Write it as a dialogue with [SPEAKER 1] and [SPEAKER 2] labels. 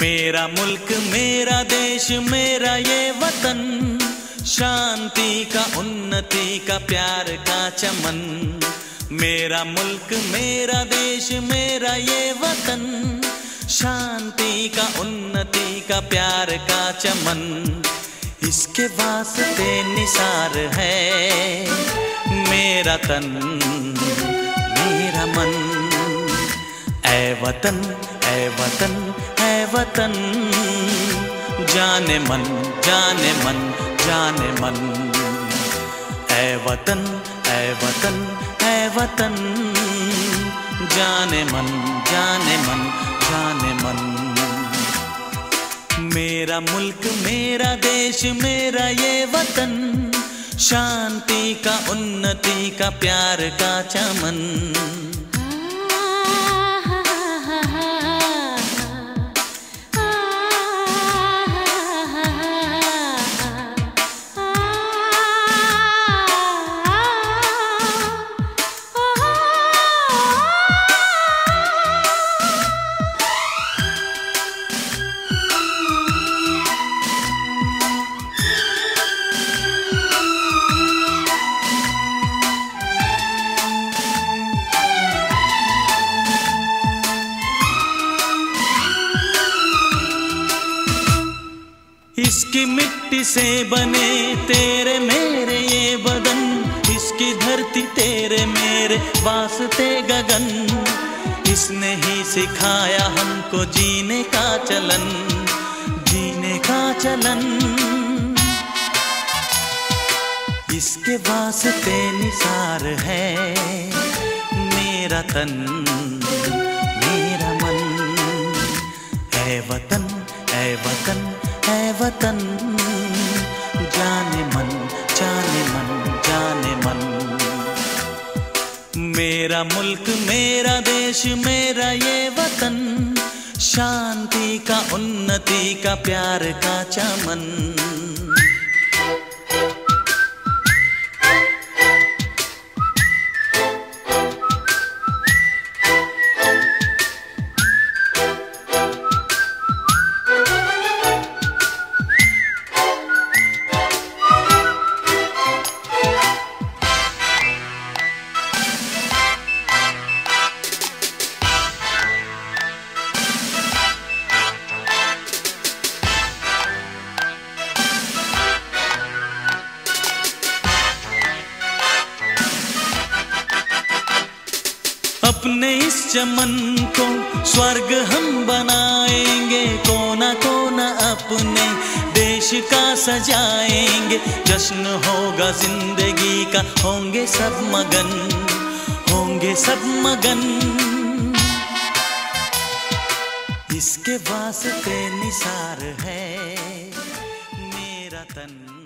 [SPEAKER 1] मेरा मुल्क, मेरा देश, मेरा ये वतन। शांति का, उन्नति का, प्यार का चमन। मेरा मुल्क, मेरा देश, मेरा ये वतन। शांति का, उन्नति का, प्यार का चमन। इसके वास्ते निसार है मेरा तन, मेरा मन। ऐ वतन ऐ वतन वतन। जाने मन जाने मन जाने मन। ऐ वतन ऐ वतन ऐ वतन। जाने मन जाने मन जाने मन। मेरा मुल्क, मेरा देश, मेरा ये वतन। शांति का, उन्नति का, प्यार का चमन। इसकी मिट्टी से बने तेरे मेरे ये बदन, इसकी धरती तेरे मेरे वास्ते गगन। इसने ही सिखाया हमको जीने का चलन, जीने का चलन। इसके वास्ते निसार है मेरा तन, मेरा मन, है वतन। वतन। जाने मन जाने मन जाने मन। मेरा मुल्क, मेरा देश, मेरा ये वतन। शांति का, उन्नति का, प्यार का चमन। अपने इस चमन को स्वर्ग हम बनाएँगे, कोना कोना अपने देश का सजाएँगे। जश्न होगा, ज़िंदगी का होंगे सब मगन, होंगे सब मगन। इसके वास्ते निसार है मेरा तन।